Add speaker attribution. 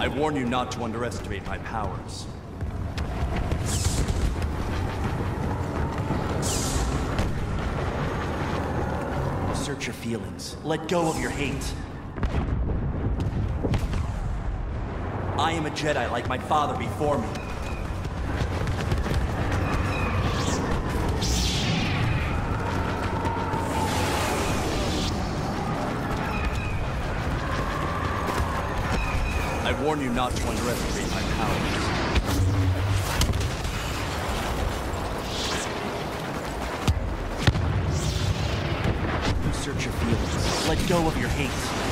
Speaker 1: I warn you not to underestimate my powers. Search your feelings. Let go of your hate. I am a Jedi like my father before me. I warn you not to underestimate my powers. Search your feelings. Let go of your hate.